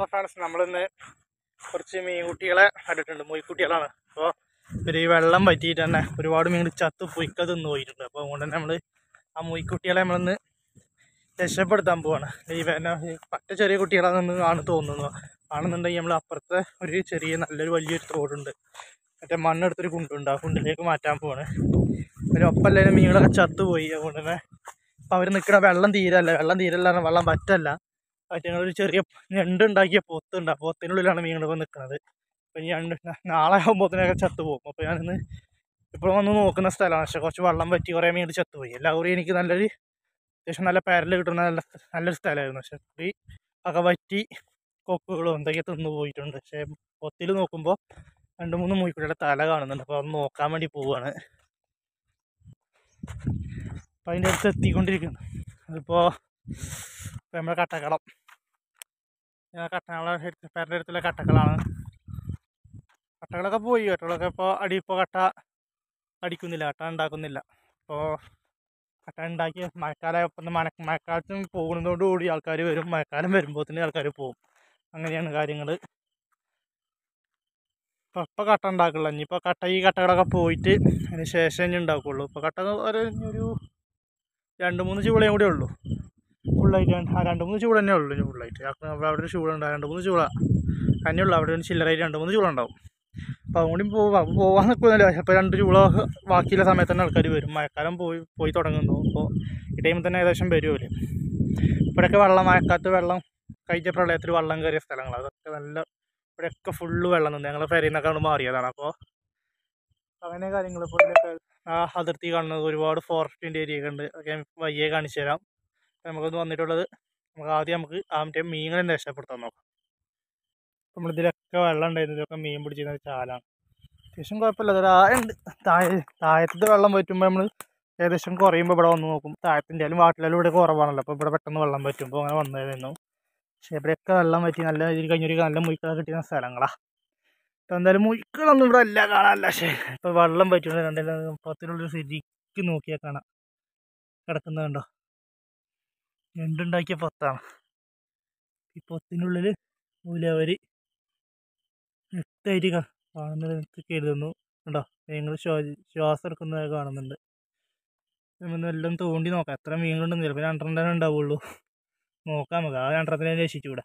അപ്പോൾ ഫ്രണ്ട്സ് നമ്മളിന്ന് കുറച്ച് മീൻകുട്ടികളെ കണ്ടിട്ടുണ്ട്. മൊയ്ക്കുട്ടികളാണ്. അപ്പോൾ ഇവർ ഈ വെള്ളം പറ്റിയിട്ട് തന്നെ ഒരുപാട് മീൻ ചത്ത് പൊയ്ക്ക തിന്ന് പോയിട്ടുണ്ട്. അപ്പോൾ അതുകൊണ്ട് തന്നെ നമ്മൾ ആ മൊയ്ക്കുട്ടികളെ നമ്മളിന്ന് രക്ഷപ്പെടുത്താൻ പോവാണ്. ഈ പിന്നെ പറ്റ ചെറിയ കുട്ടികളാണെന്ന് ആണ് തോന്നുന്നു ആണെന്നുണ്ടെങ്കിൽ നമ്മൾ അപ്പുറത്തെ ഒരു ചെറിയ നല്ലൊരു വലിയൊരു തോടുണ്ട്. മറ്റേ മണ്ണെടുത്തൊരു കുണ്ടുണ്ട്. ആ കുണ്ടിലേക്ക് മാറ്റാൻ പോവാണ്. ഒരു ഒപ്പല്ലേ മീനൊക്കെ ചത്തുപോയി അതുകൊണ്ട് തന്നെ അപ്പോൾ അവർ നിൽക്കണ വെള്ളം തീരല്ല. വെള്ളം തീരല്ല വെള്ളം പറ്റല്ല പറ്റുന്ന ചെറിയ ഞണ്ടുണ്ടാക്കിയ പൊത്തുണ്ട്. ആ പൊത്തിനുള്ളിലാണ് മീനുകൾ ഇപ്പോൾ നിൽക്കുന്നത് അപ്പം ഞണ്ട് നാളെ ആകുമ്പോഴത്തേനൊക്കെ ചത്തുപോകും അപ്പോൾ ഞാനിന്ന് ഇപ്പോൾ വന്ന് നോക്കുന്ന സ്ഥലമാണ്. പക്ഷേ കുറച്ച് വെള്ളം പറ്റി കുറേ മീൻ ചത്തുപോയി എല്ലാ കുറിയും എനിക്ക് നല്ലൊരു അത്യാവശ്യം നല്ല പേരൽ കിട്ടുന്ന നല്ല നല്ലൊരു സ്ഥലമായിരുന്നു. പക്ഷേ കുറി ഒക്കെ വറ്റി കൊക്കുകളും എന്തൊക്കെ തിന്നു പോയിട്ടുണ്ട്. പക്ഷേ പൊത്തിൽ നോക്കുമ്പോൾ രണ്ട് മൂന്ന് മൂക്കുട്ടിയുടെ തല കാണുന്നുണ്ട്. അപ്പോൾ അത് നോക്കാൻ വേണ്ടി പോവുകയാണ് അപ്പം അതിന്റെ അടുത്ത് എത്തിക്കൊണ്ടിരിക്കുന്നു. അതിപ്പോൾ നമ്മുടെ കട്ടക്കളം കട്ടകളെ പേരുടെ അടുത്തുള്ള കട്ടകളാണ്. കട്ടകളൊക്കെ പോയി. കട്ടകളൊക്കെ ഇപ്പോൾ അടി ഇപ്പോൾ കട്ട അടിക്കുന്നില്ല. കട്ട ഉണ്ടാക്കുന്നില്ല. ഇപ്പോൾ കട്ട ഉണ്ടാക്കി മഴക്കാലം മഴ മഴക്കാലത്തും പോകുന്നതോടുകൂടി ആൾക്കാർ വരും. മഴക്കാലം വരുമ്പോൾ തന്നെ ആൾക്കാർ പോകും. അങ്ങനെയാണ് കാര്യങ്ങൾ ഇപ്പോൾ ഇപ്പോൾ കട്ട ഉണ്ടാക്കുള്ളൂ. ഇനിയിപ്പോൾ കട്ട ഈ കട്ടകളൊക്കെ പോയിട്ട് അതിന് ശേഷം ഇനി ഉണ്ടാക്കുകയുള്ളൂ ഇപ്പോൾ കട്ട ഒരു ഒരു രണ്ട് മൂന്ന് ചൂളയും കൂടെ ഉള്ളൂ. ഫുള്ളായിട്ട് ആ രണ്ട് മൂന്ന് ചൂട് തന്നെ ഉള്ളൂ ഫുള്ളായിട്ട് അപ്പോൾ അവിടെ ഒരു ചൂടുണ്ട് രണ്ട് മൂന്ന് ചൂട. തന്നെയുള്ളൂ അവിടെ ഒരു ചില്ലറായിട്ട് രണ്ട് മൂന്ന് ചൂട ഉണ്ടാവും അപ്പോൾ അതുകൊണ്ട് പോവാം പോകാൻ നിൽക്കുന്നില്ല അപ്പോൾ രണ്ട് ചൂള ബാക്കിയുള്ള സമയത്ത് തന്നെ ആൾക്കാർ വരും. മഴക്കാലം പോയി പോയി തുടങ്ങുന്നു. അപ്പോൾ ഈ ടൈമിൽ തന്നെ ഏകദേശം വരുമല്ലേ ഇവിടെയൊക്കെ വെള്ളം മഴക്കാലത്ത് വെള്ളം കഴിഞ്ഞ പ്രളയത്തിൽ വെള്ളം കയറിയ സ്ഥലങ്ങൾ അതൊക്കെ നല്ല ഇവിടെയൊക്കെ ഫുള്ള് വെള്ളം നിന്ന്. ഞങ്ങൾ പെരയിൽ നിന്നൊക്കെ മാറിയതാണ്. അപ്പോൾ അങ്ങനെ കാര്യങ്ങൾ ഇപ്പോൾ ആ അതിർത്തി കാണുന്നത് ഒരുപാട് ഫോറസ്റ്റിന്റെ ഏരിയ ഒക്കെ ഉണ്ട്. ഒക്കെ വയ്യെ കാണിച്ചു തരാം നമുക്കൊന്ന് വന്നിട്ടുള്ളത് നമുക്ക് ആദ്യം നമുക്ക് ആ മറ്റേ മീനുകളെ രക്ഷപ്പെടുത്താൻ നോക്കാം നമ്മളിതിലൊക്കെ വെള്ളം ഉണ്ടായിരുന്നു. ഇതൊക്കെ മീൻ പിടിച്ചിരുന്ന ചാലാണ്. അത്യാവശ്യം കുഴപ്പമില്ല. അതൊരു ഉണ്ട്. താഴെ താഴത്തെ വെള്ളം പറ്റുമ്പോൾ നമ്മൾ ഏകദേശം കുറയുമ്പോൾ ഇവിടെ വന്ന് നോക്കും. താഴത്തിന്റെ ആയാലും വാട്ടിലാലും ഇവിടെ കുറവാണല്ലോ. അപ്പോൾ ഇവിടെ പെട്ടെന്ന് വെള്ളം പറ്റുമ്പോൾ അങ്ങനെ വന്നതായിരുന്നു. പക്ഷേ ഇവിടെയൊക്കെ വെള്ളം പറ്റി നല്ല രീതിയിൽ കഴിഞ്ഞൊരു നല്ല മുയ്ക്കള കിട്ടിയ സ്ഥലങ്ങളാണ് ഇപ്പം എന്തായാലും മുയ്ക്കളൊന്നും ഇവിടെ അല്ല കാണാനല്ല. പക്ഷേ ഇപ്പോൾ വെള്ളം പറ്റുന്നത് രണ്ടെല്ലാം പത്തിനുള്ളിൽ ശരിക്കും നോക്കിയാൽ കാണാം. കിടക്കുന്നത് കണ്ടോ? ഞണ്ടുണ്ടാക്കിയ പൊത്താണ്. ഈ പൊത്തിനുള്ളിൽ മൂലവരി വ്യക്തമായിട്ട് കാണുന്നത് കരുതുന്നു കണ്ടോ? നിങ്ങൾ ശ്വാസം എടുക്കുന്നതായി കാണുന്നുണ്ട്. എല്ലാം തോണ്ടി നോക്കാം. എത്ര മീനുണ്ടെന്ന് ചിലപ്പോൾ രണ്ടെണ്ണം ഉണ്ടാവുള്ളൂ. നോക്കാം നമുക്ക്. ആ രണ്ടെണ്ണത്തിനെ രക്ഷിച്ചൂടെ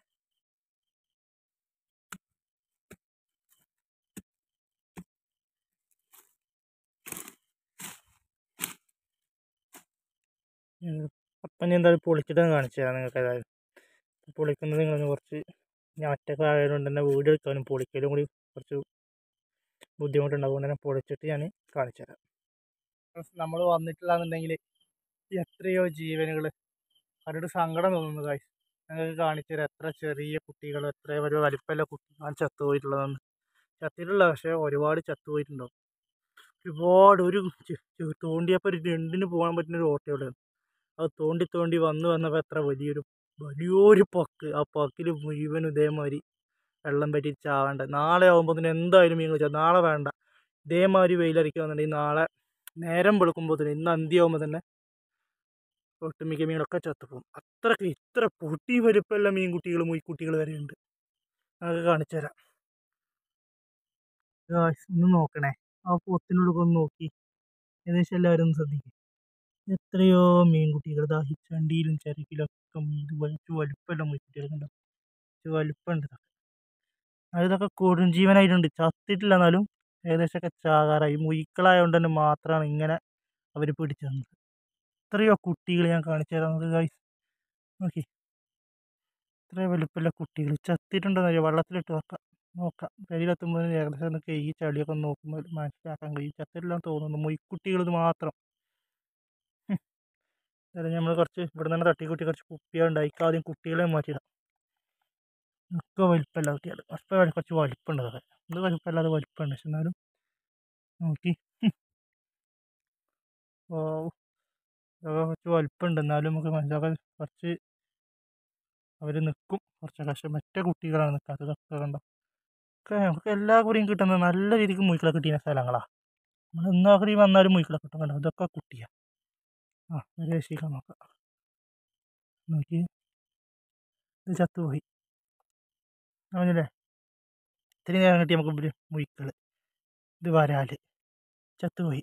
അപ്പം ഞാൻ എന്തായാലും പൊളിച്ചിട്ട് കാണിച്ചു തരാം നിങ്ങൾക്ക് ഏതായാലും. പൊളിക്കുന്നത് നിങ്ങളൊന്ന് കുറച്ച് ഞാൻ ഒറ്റയ്ക്ക് ആയതുകൊണ്ട് തന്നെ വീട് എടുക്കാനും പൊളിക്കലും കൂടി കുറച്ച് ബുദ്ധിമുട്ടുണ്ടാകും അതുകൊണ്ട് തന്നെ പൊളിച്ചിട്ട് ഞാൻ കാണിച്ചു തരാം. നമ്മൾ വന്നിട്ടില്ലാന്നുണ്ടെങ്കിൽ എത്രയോ ജീവനുകൾ അവരുടെ സങ്കടം തോന്നുന്നു കായ് ഞങ്ങൾക്ക് കാണിച്ചു തരാം. എത്ര ചെറിയ കുട്ടികൾ എത്ര ഒരു വലിപ്പമല്ല കുട്ടികളാണ് ചത്തുപോയിട്ടുള്ളതെന്ന്. ചത്തിട്ടുള്ള പക്ഷേ ഒരുപാട് ചത്തുപോയിട്ടുണ്ടാവും. ഒരുപാട് ഒരു തോണ്ടിയപ്പോൾ ഒരു രണ്ടിന് പോകാൻ പറ്റുന്ന ഒരു ഓട്ടയുള്ളൂ അത് തോണ്ടി തോണ്ടി വന്ന് വന്നപ്പോൾ എത്ര വലിയൊരു വലിയൊരു പക്ക്. ആ പക്കിൽ മുഴുവൻ ഇതേമാതിരി വെള്ളം പറ്റി ചാവേണ്ട. നാളെ ആകുമ്പോൾ തന്നെ എന്തായാലും മീൻ വെച്ചാൽ നാളെ വേണ്ട. ഇതേമാതിരി വെയിലടിക്കുകയാണെന്നുണ്ടെങ്കിൽ നാളെ നേരം വെളുക്കുമ്പോൾ തന്നെ ഇന്ന് അന്ത്യമാകുമ്പോൾ തന്നെ ഒട്ടുമിക്ക മീനൊക്കെ ചത്തുപോകും. അത്രയ്ക്ക് ഇത്ര പൊട്ടി വലുപ്പമുള്ള മീൻകുട്ടികൾ വരെ വരെയുണ്ട് അതൊക്കെ കാണിച്ചു തരാം. ഒന്ന് നോക്കണേ. ആ പൊത്തിനുള്ളിൽ ഒന്ന് നോക്കി. ഏകദേശം എല്ലാവരും ശ്രദ്ധിക്കും. എത്രയോ മീൻകുട്ടികൾ ദാ ഈ ചണ്ടിയിലും ചരക്കിലൊക്കെ മീൻ വലിച്ചു വലുപ്പമുള്ള മീൻകുട്ടികൾ കണ്ടോ? അതൊക്കെ കൊടും ജീവനായിട്ടുണ്ട് ചത്തിട്ടില്ല എന്നാലും ഏകദേശമൊക്കെ ചാകാറായി. മുയിക്കളായതുകൊണ്ട് തന്നെ മാത്രമാണ് ഇങ്ങനെ അവർ പിടിച്ചു തന്നത് എത്രയോ കുട്ടികൾ ഞാൻ കാണിച്ചു തരാം ഗൈസ് നോക്കി. ഇത്രയോ വലുപ്പമുള്ള കുട്ടികൾ. ചത്തിട്ടുണ്ടെന്നറിയാം? വെള്ളത്തിലിട്ട് നോക്കാം നോക്കാം. പെരിയിലെത്തുമ്പോൾ ഏകദേശം ഒന്ന് കഴുകി ചളിയൊക്കെ നോക്കുമ്പോൾ മനസ്സിലാക്കാൻ കഴിയും. ചത്തിട്ടില്ലാന്ന് തോന്നുന്നു. മുയിക്കുട്ടികൾ മാത്രം. അതായത് നമ്മൾ കുറച്ച് ഇവിടെ നിന്ന് തട്ടിക്കുട്ടി കുറച്ച് കുപ്പികളുണ്ടായി ആദ്യം കുട്ടികളെ മാറ്റിയിടാം ഒക്കെ വലിപ്പമല്ല കുട്ടികൾ കുറച്ച് കുറച്ച് വലിപ്പമുണ്ട് അതൊക്കെ ഇത് വലിപ്പമല്ലാതെ വലിപ്പമുണ്ട്. പക്ഷെ എന്നാലും നോക്കി. ഓ അതൊക്കെ കുറച്ച് വലിപ്പമുണ്ട്. എന്നാലും നമുക്ക് മനസ്സിലാക്കാൻ കുറച്ച് അവർ നിൽക്കും കുറച്ചൊക്കെ പക്ഷെ മറ്റേ കുട്ടികളാണ് നിൽക്കാത്തത് ഒക്കെ കണ്ടോ? ഒക്കെ നമുക്ക് എല്ലാ കുറിയും കിട്ടുന്നത് നല്ല രീതിക്ക് മുയിക്കളെ കിട്ടിയ സ്ഥലങ്ങളാണ് നമ്മൾ എന്നാ കുറി വന്നാലും മുയിക്കളെ കിട്ടും. കണ്ടോ? ഇതൊക്കെ കുട്ടിയാണ് ആ രക്ഷിക്കാൻ നോക്കാം നോക്കി ഇത് ചത്തുപോയി അവനല്ലേ ഇത്രയും നേരം കിട്ടി നമുക്ക് മുയിക്കൾ ഇത് വരാൽ ചത്തുപോയി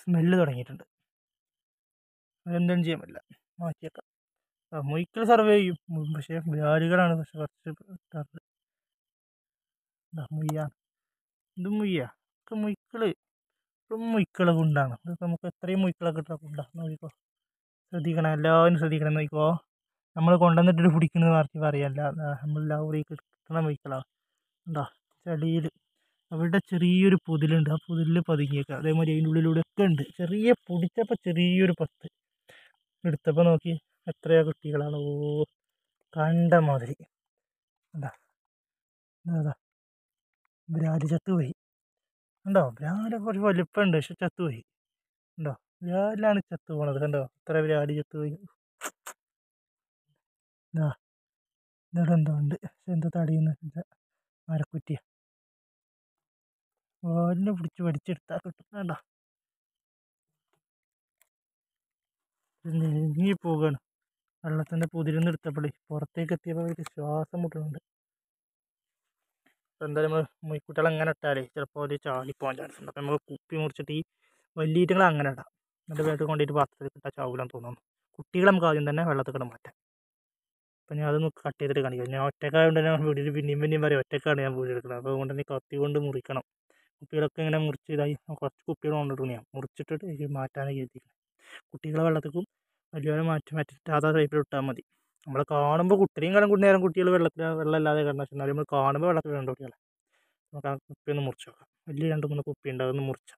സ്മെല്ല് തുടങ്ങിയിട്ടുണ്ട്。അതെന്തും ചെയ്യാൻ പറ്റില്ല。മാറ്റിയേക്കാം。ആ മുയിക്കൾ സർവേ ചെയ്യും പക്ഷേ വ്യാലുകളാണ് പക്ഷെ കുറച്ച് ടഫ് മുയ്യ。ഇത് മുയ്യ。ഒക്കെ മുയിക്കൾ ഇപ്പം മുയ്ക്കള കുണ്ടാണ് നമുക്ക് എത്രയും മുയിക്കളൊക്കെ കിട്ടുന്ന കുണ്ടാണ് നോക്കിക്കോ. ശ്രദ്ധിക്കണം. എല്ലാവരും ശ്രദ്ധിക്കണം. നോക്കിക്കോ. നമ്മൾ കൊണ്ടുവന്നിട്ട് പിടിക്കുന്നത് പറഞ്ഞ് പറയല്ല. നമ്മൾ ലൗറി കിട്ടുന്ന മുയിക്കളാണ് ഉണ്ടോ ചെടിയിൽ അവിടെ ചെറിയൊരു പുതിലുണ്ട്. ആ പുതിലിൽ പതുങ്ങിയേക്കുക അതേമാതിരി അതിന്റെ ഉള്ളിലൂടെ ഒക്കെ ഉണ്ട്. ചെറിയ പൊടിച്ചപ്പോൾ ചെറിയൊരു പത്ത്. എടുത്തപ്പോൾ നോക്കി. എത്രയോ കുട്ടികളാണ്. ഓ കണ്ട മാതിരി. എന്താ അതാ ബ്രാൽ ചത്തുപോയി ഉണ്ടോ ബ്രാലൊക്കെ കുറച്ച് വലിപ്പമുണ്ട്. പക്ഷെ ചത്തുപോയി. കണ്ടോ? വ്യാലാണ് ചത്തു പോണത്. കണ്ടോ? എത്ര വ്യാടി ചത്തുപോയി. ഇതാ ഇവിടെ എന്തോ ഉണ്ട്. പക്ഷെ എന്തോ തടിയെന്ന്. മരക്കുറ്റിയാ മരക്കുറ്റിയ വാലിനെ പിടിച്ച് വലിച്ചെടുത്താൽ കിട്ടും. വേണ്ട നീങ്ങി പോവുകയാണ് വെള്ളത്തിന്റെ പുതിരുന്ന് പുറത്തേക്ക് എത്തിയപ്പോൾ ശ്വാസം മുട്ടുന്നുണ്ട് എന്തായാലും നമ്മൾ മുയിക്കുട്ടികൾ അങ്ങനെ ഇട്ടാലേ ചിലപ്പോൾ ഒരു ചാടിപ്പോകാൻ ചാൻസ് ഉണ്ട്. അപ്പോൾ നമ്മൾ കുപ്പി മുറിച്ചിട്ട് ഈ വലിയ ഈറ്റകളെ അങ്ങനെ ഇടാം. എന്നിട്ട് വേട്ട് കൊണ്ടിട്ട് പാത്രത്തിൽ ഇട്ടാൽ ചാവൂലെന്ന് തോന്നുന്നു. കുട്ടികളെ നമുക്ക് ആദ്യം തന്നെ വെള്ളത്തിൽ കിടന്ന് മാറ്റാം. അപ്പം ഞാൻ അതൊന്ന് കട്ട് ചെയ്തിട്ട് കാണിക്കാം. ഞാൻ ഒറ്റക്കായതുകൊണ്ട് ഞാൻ വീട്ടിൽ പിന്നെയും പിന്നെയും പറയും ഒറ്റക്കാണ് ഞാൻ വീഡിയോ എടുക്കുന്നത് അപ്പോൾ അതുകൊണ്ട് തന്നെ കത്തി കൊണ്ട് മുറിക്കണം. കുപ്പികളൊക്കെ ഇങ്ങനെ മുറിച്ച് ഇതായി. കുറച്ച് കുപ്പികൾ കൊണ്ടിട്ട് ഞാൻ. മുറിച്ചിട്ടിട്ട് ഇത് മാറ്റാനേ കരുതിയിരിക്കുന്നത് കുട്ടികളെ വെള്ളത്തേക്കും വലിയവരെ മാറ്റി മാറ്റിയിട്ട് അതാ ടൈപ്പിൽ ഇട്ടാൽ മതി. നമ്മൾ കാണുമ്പോൾ കുട്ടിയും കാലം കുട്ടി നേരം കുട്ടികൾ വെള്ളത്തിൽ വെള്ളമില്ലാതെ കാരണം വെച്ചാൽ നമ്മൾ കാണുമ്പോൾ വെള്ളത്തിൽ രണ്ട് കുട്ടികളെ. നമുക്ക് ആ കുപ്പി ഒന്ന് മുറിച്ച് നോക്കാം. വലിയ രണ്ട് മൂന്ന് കുപ്പി ഉണ്ട് അതൊന്ന് മുറിച്ച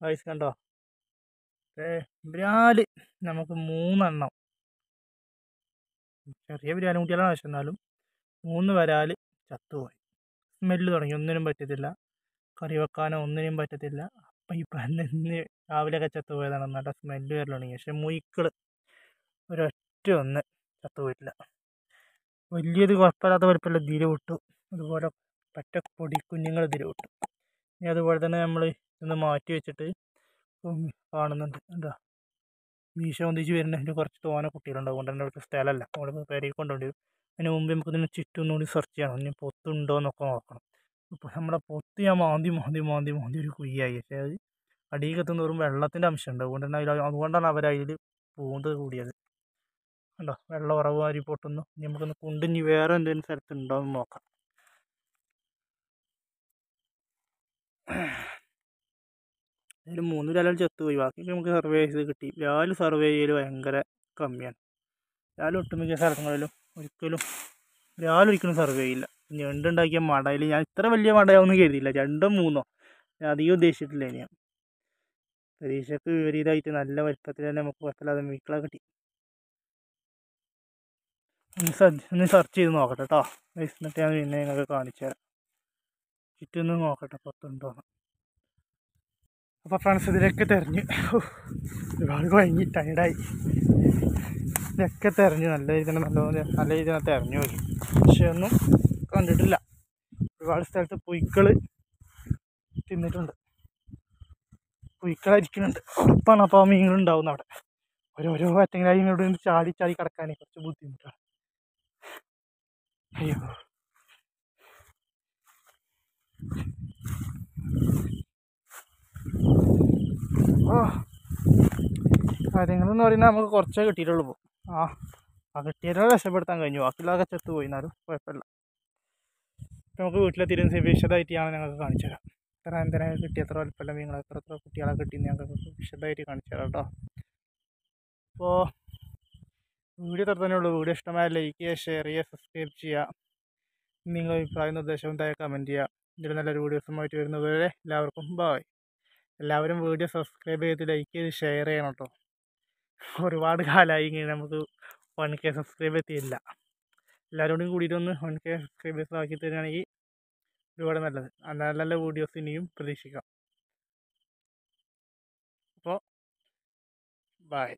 വയസ്സ് കണ്ടോ? ബ്രാൽ നമുക്ക് മൂന്നെണ്ണം. ചെറിയ ബിരിയാണി കുട്ടികളാണ് പക്ഷെ എന്നാലും മൂന്ന് വരാൽ ചത്തുപോയി. സ്മെല്ല് തുടങ്ങി. ഒന്നിനും പറ്റത്തില്ല. കറി വെക്കാനോ ഒന്നിനും പറ്റത്തില്ല. ഈ പന്ന് രാവിലെയൊക്കെ ചത്തുപോയതാണ് നല്ല സ്മെല്ല് വരൽ തുടങ്ങി പക്ഷെ മുയിക്കൾ ഒരൊറ്റ ഒന്ന് ചത്തുപോയിട്ടില്ല വലിയത് കുഴപ്പമില്ലാത്ത വലിപ്പമുള്ള തിരി വിട്ടു അതുപോലെ പറ്റ പൊടി കുഞ്ഞുങ്ങൾ ദിര വിട്ടു ഇനി അതുപോലെ തന്നെ നമ്മൾ ഇതൊന്ന് മാറ്റി വെച്ചിട്ട് കാണുന്നുണ്ട്. എന്താ മീശ ഒന്നിച്ച് വരുന്നതിന് കുറച്ച് തോനെ കുട്ടികളുണ്ടാവും അതുകൊണ്ട് തന്നെ അവിടുത്തെ സ്ഥലമല്ല. നമ്മൾ പേരേക്ക് കൊണ്ടുപോയി. അതിന് മുമ്പ് നമുക്ക് ഇതിന് ചുറ്റും ഒന്നുകൂടി സെർച്ച് ചെയ്യണം. ഇനി പൊത്തുണ്ടോ എന്നൊക്കെ നോക്കണം. നമ്മുടെ പൊത്തി ഞാൻ മാന്തി മാന്തി മാന്തി മാന്തി ഒരു കുയ്യായി പക്ഷേ അത് അടിയിലെത്തുന്ന വെറും വെള്ളത്തിന്റെ അംശമുണ്ട്. അതുകൊണ്ട് തന്നെ അതുകൊണ്ടാണ് അവർ അതിൽ പൂണ്ട് കൂടിയത്. കണ്ടോ? വെള്ളം ഉറവ് മാതിരി പൊട്ടുന്നു. ഇനി നമുക്കൊന്ന് കുണ്ടിഞ്ഞ് വേറെ എന്തെങ്കിലും സ്ഥലത്തുണ്ടോ എന്ന് നോക്കാം. അതിൽ മൂന്ന് ലാലും ചത്തുപോയി ബാക്കി നമുക്ക് സർവേ ചെയ്ത് കിട്ടി. ലാൽ സർവേ ചെയ്യൽ ഭയങ്കര കമ്മിയാണ്. ലാൽ ഒട്ടുമിക്ക സ്ഥലങ്ങളിലും ഒരിക്കലും ലാലൊരിക്കലും സർവേ ചെയ്യില്ല. ഞണ്ടുണ്ടാക്കിയ മടയിൽ ഞാൻ ഇത്ര വലിയ മടയാവൊന്നും കരുതിയില്ല. രണ്ടോ മൂന്നോ. ഞാൻ അധികം ഉദ്ദേശിച്ചിട്ടില്ല ഞാൻ. പരീക്ഷയ്ക്ക് വിപരീതമായിട്ട് നല്ല വലിപ്പത്തിൽ തന്നെ നമുക്ക് കുഴപ്പമില്ലാതെ മീക്കളെ കിട്ടി. ഒന്ന് സെർച്ച് ചെയ്ത് നോക്കട്ടെ കേട്ടോ എന്നിട്ട് ഞാൻ പിന്നെ നിങ്ങൾക്ക് കാണിച്ചു തരാം. ചുറ്റൊന്ന് നോക്കട്ടെ പുറത്തുണ്ടോന്ന് അപ്പോൾ ഫ്രണ്ട്സ് ഇതിലൊക്കെ തെരഞ്ഞു. ഒരുപാട് കുഴങ്ങി ടയർഡായി ഇതൊക്കെ തെരഞ്ഞു നല്ല രീതിയിൽ നല്ല നല്ല രീതിയിൽ തിരഞ്ഞു പോയി. പക്ഷെ ഒന്നും കണ്ടിട്ടില്ല. ഒരുപാട് സ്ഥലത്ത് പുയ്ക്കൾ തിന്നിട്ടുണ്ട്. പുയ്ക്കളരിക്കുന്നുണ്ട്. ഉറപ്പാണ് അപ്പോൾ ആ മീനുകൾ ഉണ്ടാവുന്ന അവിടെ. ഓരോരോ വറ്റങ്ങളായി ഇവിടെ നിന്ന് ചാടി ചാടി കിടക്കാനേ കുറച്ച് ബുദ്ധിമുട്ടാണ്. അയ്യോ. ഓ. കാര്യങ്ങളെന്ന് പറയുന്നത് നമുക്ക് കുറച്ചേ കിട്ടിയിട്ടുള്ളൂ ആ ആ കിട്ടിയാലും രക്ഷപ്പെടുത്താൻ കഴിഞ്ഞു. ബാക്കിയുള്ളതൊക്കെ ചത്തു പോയി എന്നാലും കുഴപ്പമില്ല. നമുക്ക് വീട്ടിലെത്തിയിരുന്ന വിശദമായിട്ട് ഞാൻ ഞങ്ങൾക്ക് കാണിച്ചു തരാം എത്ര എന്തിനാ കിട്ടി എത്ര വലുപ്പമല്ല നിങ്ങൾ എത്ര എത്ര കുട്ടികളെ കിട്ടിയെന്ന് ഞങ്ങൾക്ക് വിശദമായിട്ട് കാണിച്ചു തരാം കേട്ടോ. അപ്പോൾ വീഡിയോ ഇത്ര തന്നെയുള്ളൂ വീഡിയോ ഇഷ്ടമായ ലൈക്ക് ചെയ്യുക ഷെയർ ചെയ്യുക സബ്സ്ക്രൈബ് ചെയ്യുക. നിങ്ങളുടെ അഭിപ്രായ നിർദ്ദേശവും താഴെ കമന്റ് ചെയ്യുക. ഇതിൽ നല്ലൊരു വീഡിയോസുമായിട്ട് വരുന്നതുവരെ എല്ലാവർക്കും ബായ് എല്ലാവരും വീഡിയോ സബ്സ്ക്രൈബ് ചെയ്ത് ലൈക്ക് ചെയ്ത് ഷെയർ ചെയ്യണം കേട്ടോ. ഒരുപാട് കാലമായി ഇങ്ങനെ നമുക്ക് വൺ കെ സബ്സ്ക്രൈബ് എത്തിയില്ല. എല്ലാവരോടും കൂടിയിട്ട് ഒന്ന് വൺ കെ സബ്സ്ക്രൈബേഴ്സ് ആക്കി തരികയാണെങ്കിൽ ഒരുപാട് നല്ലത്. നല്ല നല്ല വീഡിയോസ് ഇനിയും പ്രതീക്ഷിക്കാം. അപ്പോൾ ബൈ